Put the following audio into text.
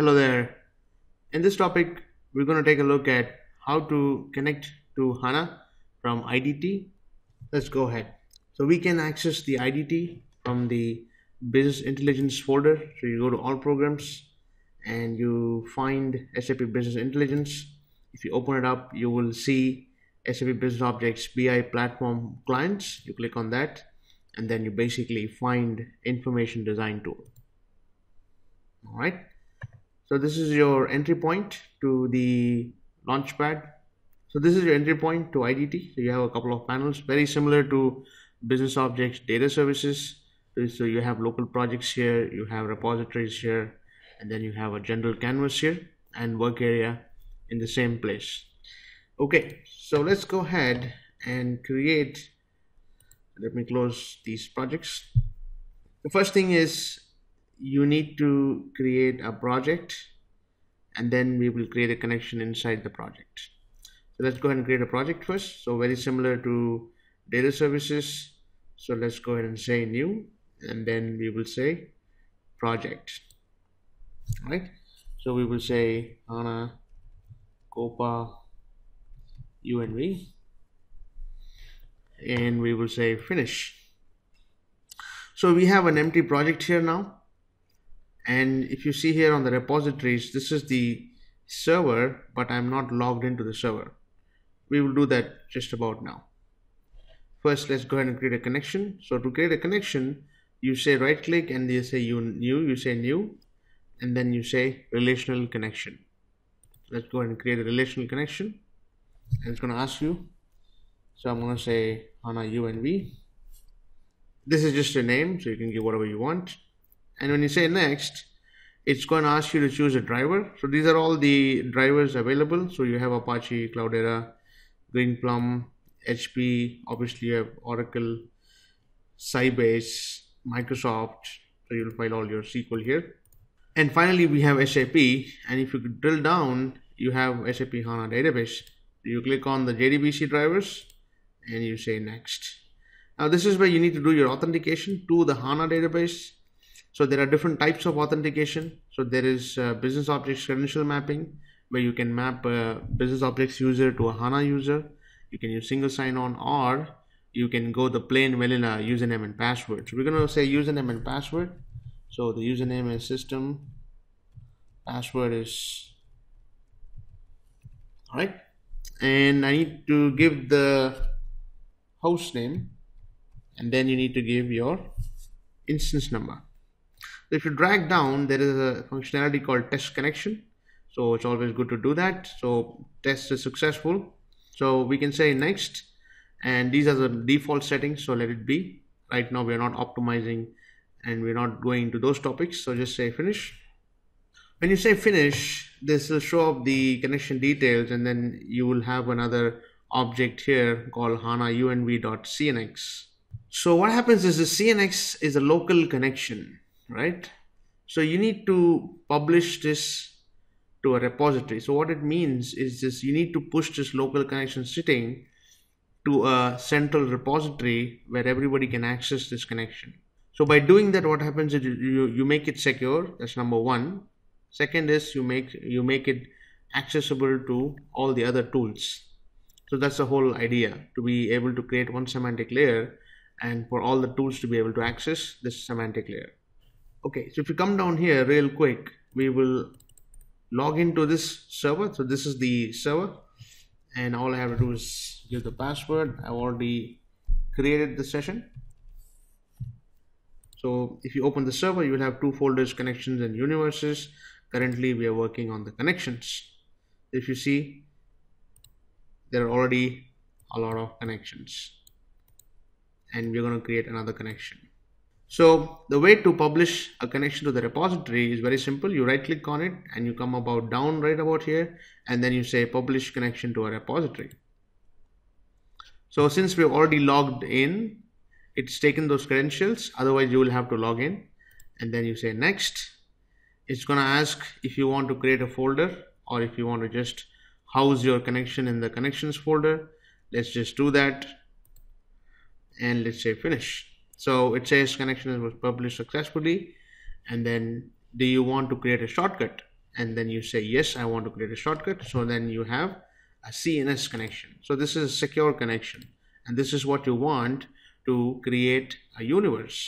Hello there. In this topic, we're going to take a look at how to connect to HANA from IDT. Let's go ahead. So we can access the IDT from the Business Intelligence folder. So you go to All Programs and you find SAP Business Intelligence. If you open it up, you will see SAP Business Objects BI Platform Clients. You click on that and then you basically find Information Design Tool. All right so this is your entry point to the launchpad. So this is your entry point to IDT so you have a couple of panels very similar to business objects data services. So you have local projects here you have repositories here and then you have a general canvas here and work area in the same place. Okay so let's go ahead and create let me close these projects. The first thing is you need to create a project and then we will create a connection inside the project. So let's go ahead and create a project first. So very similar to data services. So let's go ahead and say new and then we will say project. Right so we will say HANA Copa UNV and we will say finish. So we have an empty project here now and if you see here on the repositories this is the server but I'm not logged into the server. We will do that just about now. First let's go ahead and create a connection. So to create a connection you say right click and you say you new you say new and then you say relational connection. Let's go ahead and create a relational connection. And it's going to ask you so I'm going to say HANA UNV this is just a name so you can give whatever you want and when you say next it's going to ask you to choose a driver. So these are all the drivers available. So you have apache cloudera greenplum hp obviously you have oracle sybase microsoft. So you'll find all your sql here. And finally we have sap and if you drill down you have sap hana database. You click on the jdbc drivers and you say next. Now this is where you need to do your authentication to the hana database so there are different types of authentication. So there is uh, business objects credential mapping where you can map a business objects user to a HANA user. You can use single sign-on or you can go the plain vanilla username and password. So we're going to say username and password. So the username is system, password is all right, and I need to give the host name, and then you need to give your instance number if you drag down there is a functionality called test connection. So it's always good to do that. So test is successful. So we can say next. And these are the default settings. So let it be. Right now we are not optimizing and we're not going to those topics. So just say finish. When you say finish this will show up the connection details and then you will have another object here called hana unv.cnx so what happens is the cnx is a local connection right? So you need to publish this to a repository. So what it means is this you need to push this local connection sitting to a central repository where everybody can access this connection. So by doing that what happens is you, you make it secure. That's number one. Second is you make you make it accessible to all the other tools. So that's the whole idea to be able to create one semantic layer and for all the tools to be able to access this semantic layer okay so if you come down here real quick we will log into this server. So this is the server and all I have to do is give the password. I've already created the session. So if you open the server you will have two folders connections and universes. Currently we are working on the connections. If you see there are already a lot of connections and we're going to create another connection so the way to publish a connection to the repository is very simple. You right click on it and you come about down right about here and then you say publish connection to a repository. So since we've already logged in, it's taken those credentials. Otherwise you will have to log in and then you say next. It's going to ask if you want to create a folder or if you want to just house your connection in the connections folder. Let's just do that and let's say finish so it says connection was published successfully and then do you want to create a shortcut? And then you say yes I want to create a shortcut. So then you have a CNS connection. So this is a secure connection and this is what you want to create a universe